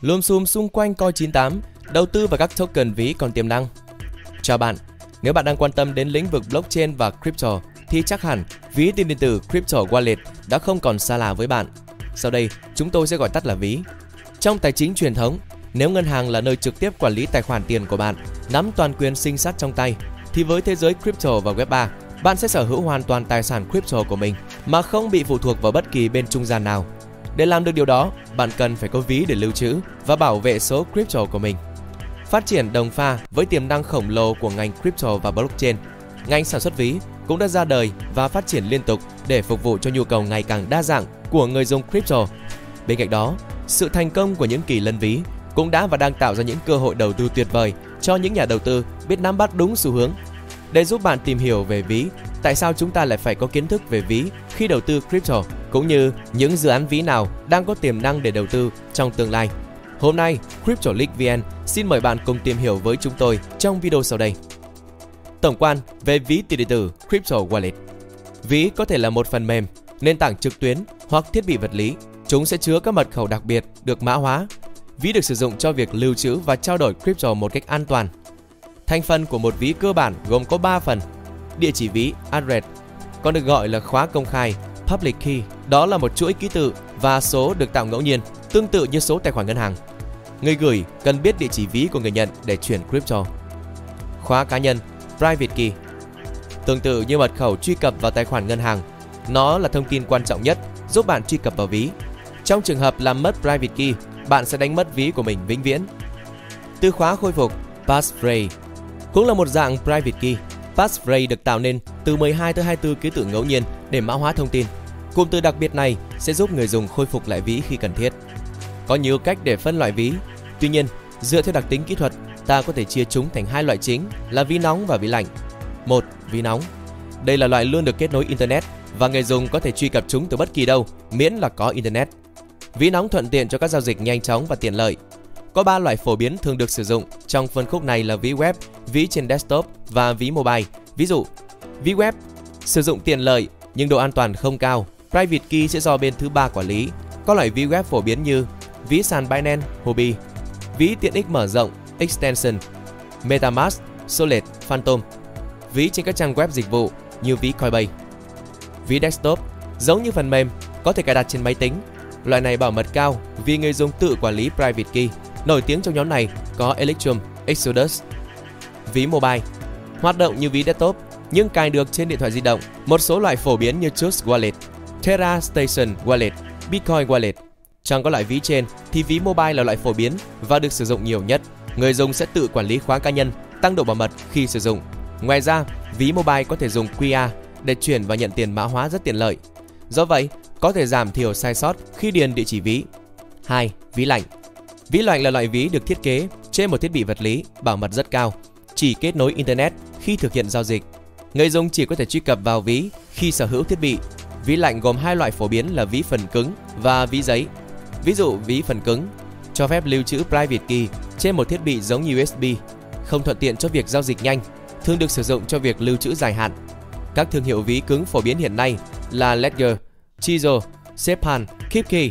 Lùm xùm xung quanh coi 98, đầu tư vào các token ví còn tiềm năng. Chào bạn, nếu bạn đang quan tâm đến lĩnh vực blockchain và crypto thì chắc hẳn ví tiền điện tử Crypto Wallet đã không còn xa lạ với bạn. Sau đây, chúng tôi sẽ gọi tắt là ví. Trong tài chính truyền thống, nếu ngân hàng là nơi trực tiếp quản lý tài khoản tiền của bạn, nắm toàn quyền sinh sát trong tay, thì với thế giới crypto và web 3, bạn sẽ sở hữu hoàn toàn tài sản crypto của mình mà không bị phụ thuộc vào bất kỳ bên trung gian nào. Để làm được điều đó, bạn cần phải có ví để lưu trữ và bảo vệ số crypto của mình. Phát triển đồng pha với tiềm năng khổng lồ của ngành crypto và blockchain, ngành sản xuất ví cũng đã ra đời và phát triển liên tục để phục vụ cho nhu cầu ngày càng đa dạng của người dùng crypto. Bên cạnh đó, sự thành công của những kỳ lân ví cũng đã và đang tạo ra những cơ hội đầu tư tuyệt vời cho những nhà đầu tư biết nắm bắt đúng xu hướng. Để giúp bạn tìm hiểu về ví, tại sao chúng ta lại phải có kiến thức về ví khi đầu tư crypto, cũng như những dự án ví nào đang có tiềm năng để đầu tư trong tương lai. Hôm nay, Crypto League VN xin mời bạn cùng tìm hiểu với chúng tôi trong video sau đây. Tổng quan về ví tiền điện tử Crypto Wallet Ví có thể là một phần mềm, nền tảng trực tuyến hoặc thiết bị vật lý. Chúng sẽ chứa các mật khẩu đặc biệt được mã hóa. Ví được sử dụng cho việc lưu trữ và trao đổi crypto một cách an toàn. Thành phần của một ví cơ bản gồm có 3 phần. Địa chỉ ví address, còn được gọi là khóa công khai public key, đó là một chuỗi ký tự và số được tạo ngẫu nhiên, tương tự như số tài khoản ngân hàng. Người gửi cần biết địa chỉ ví của người nhận để chuyển crypto. Khóa cá nhân private key. Tương tự như mật khẩu truy cập vào tài khoản ngân hàng, nó là thông tin quan trọng nhất giúp bạn truy cập vào ví. Trong trường hợp làm mất private key, bạn sẽ đánh mất ví của mình vĩnh viễn. Từ khóa khôi phục passphrase cũng là một dạng private key. Passphrase được tạo nên từ 12 tới 24 ký tự ngẫu nhiên để mã hóa thông tin. Cụm từ đặc biệt này sẽ giúp người dùng khôi phục lại ví khi cần thiết. Có nhiều cách để phân loại ví. Tuy nhiên, dựa theo đặc tính kỹ thuật, ta có thể chia chúng thành hai loại chính là ví nóng và ví lạnh. Một, ví nóng. Đây là loại luôn được kết nối internet và người dùng có thể truy cập chúng từ bất kỳ đâu, miễn là có internet. Ví nóng thuận tiện cho các giao dịch nhanh chóng và tiện lợi. Có 3 loại phổ biến thường được sử dụng trong phân khúc này là ví web, ví trên desktop và ví mobile. Ví dụ, ví web sử dụng tiện lợi nhưng độ an toàn không cao. Private key sẽ do bên thứ ba quản lý. Có loại ví web phổ biến như ví sàn Binance, Huobi, ví tiện ích mở rộng Extension, MetaMask, Solid, Phantom, ví trên các trang web dịch vụ như ví Coinbase. Ví desktop giống như phần mềm có thể cài đặt trên máy tính. Loại này bảo mật cao vì người dùng tự quản lý private key. Nổi tiếng trong nhóm này có Electrum, Exodus. Ví mobile hoạt động như ví desktop nhưng cài được trên điện thoại di động. Một số loại phổ biến như Trust Wallet, Terra Station Wallet, Bitcoin Wallet. Trong các loại ví trên thì ví mobile là loại phổ biến và được sử dụng nhiều nhất người dùng sẽ tự quản lý khóa cá nhân, tăng độ bảo mật khi sử dụng. Ngoài ra, ví mobile có thể dùng QR để chuyển và nhận tiền mã hóa rất tiện lợi. Do vậy, có thể giảm thiểu sai sót khi điền địa chỉ ví. 2. Ví lạnh Ví lạnh là loại ví được thiết kế trên một thiết bị vật lý, bảo mật rất cao, chỉ kết nối internet khi thực hiện giao dịch. Người dùng chỉ có thể truy cập vào ví khi sở hữu thiết bị. Ví lạnh gồm hai loại phổ biến là ví phần cứng và ví giấy. Ví dụ ví phần cứng cho phép lưu trữ private key trên một thiết bị giống như USB, không thuận tiện cho việc giao dịch nhanh, thường được sử dụng cho việc lưu trữ dài hạn. Các thương hiệu ví cứng phổ biến hiện nay là Ledger, Chizo, Sepan, KeepKey.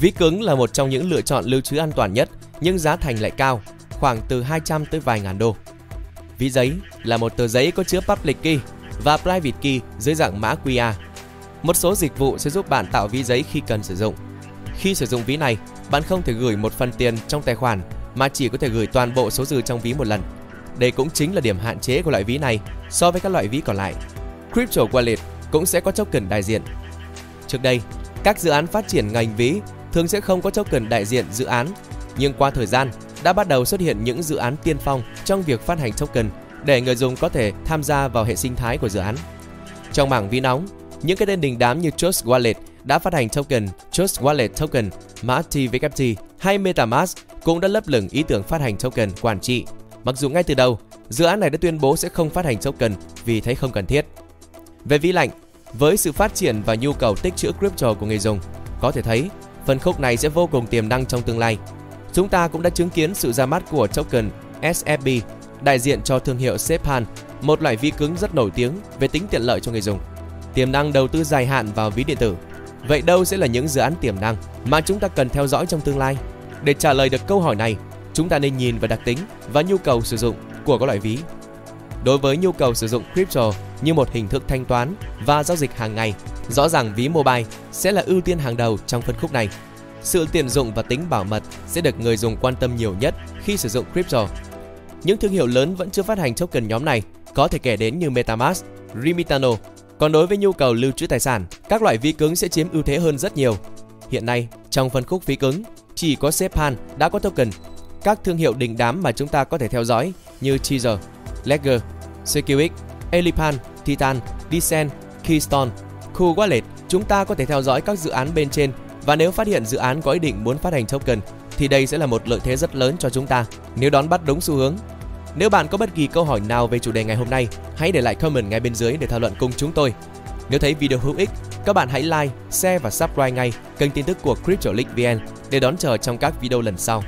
Ví cứng là một trong những lựa chọn lưu trữ an toàn nhất, nhưng giá thành lại cao, khoảng từ 200 tới vài ngàn đô. Ví giấy là một tờ giấy có chứa public key và private key dưới dạng mã QR. Một số dịch vụ sẽ giúp bạn tạo ví giấy khi cần sử dụng. Khi sử dụng ví này, bạn không thể gửi một phần tiền trong tài khoản mà chỉ có thể gửi toàn bộ số dư trong ví một lần. Đây cũng chính là điểm hạn chế của loại ví này so với các loại ví còn lại. Crypto Wallet cũng sẽ có token đại diện. Trước đây, các dự án phát triển ngành ví thường sẽ không có token đại diện dự án, nhưng qua thời gian đã bắt đầu xuất hiện những dự án tiên phong trong việc phát hành token để người dùng có thể tham gia vào hệ sinh thái của dự án. Trong mảng ví nóng, những cái tên đình đám như Trust Wallet đã phát hành token Trust Wallet Token, mã TVKT hay MetaMask cũng đã lấp lửng ý tưởng phát hành token quản trị. Mặc dù ngay từ đầu, dự án này đã tuyên bố sẽ không phát hành token vì thấy không cần thiết. Về ví lạnh, với sự phát triển và nhu cầu tích trữ crypto của người dùng, có thể thấy phân khúc này sẽ vô cùng tiềm năng trong tương lai. Chúng ta cũng đã chứng kiến sự ra mắt của token SFB, đại diện cho thương hiệu Sepan, một loại ví cứng rất nổi tiếng về tính tiện lợi cho người dùng. Tiềm năng đầu tư dài hạn vào ví điện tử Vậy đâu sẽ là những dự án tiềm năng mà chúng ta cần theo dõi trong tương lai? Để trả lời được câu hỏi này, chúng ta nên nhìn vào đặc tính và nhu cầu sử dụng của các loại ví. Đối với nhu cầu sử dụng crypto như một hình thức thanh toán và giao dịch hàng ngày, rõ ràng ví mobile sẽ là ưu tiên hàng đầu trong phân khúc này. Sự tiện dụng và tính bảo mật sẽ được người dùng quan tâm nhiều nhất khi sử dụng crypto. Những thương hiệu lớn vẫn chưa phát hành token nhóm này, có thể kể đến như MetaMask, Remitano. Còn đối với nhu cầu lưu trữ tài sản, các loại ví cứng sẽ chiếm ưu thế hơn rất nhiều. Hiện nay, trong phân khúc ví cứng, chỉ có SafePan đã có token. Các thương hiệu đình đám mà chúng ta có thể theo dõi như Teaser, Ledger, SecureX, Elipan, Titan, Descent, Keystone. Khu wallet, chúng ta có thể theo dõi các dự án bên trên và nếu phát hiện dự án có ý định muốn phát hành token thì đây sẽ là một lợi thế rất lớn cho chúng ta nếu đón bắt đúng xu hướng. Nếu bạn có bất kỳ câu hỏi nào về chủ đề ngày hôm nay, hãy để lại comment ngay bên dưới để thảo luận cùng chúng tôi. Nếu thấy video hữu ích, các bạn hãy like, share và subscribe ngay kênh tin tức của CryptoLeague VN để đón chờ trong các video lần sau.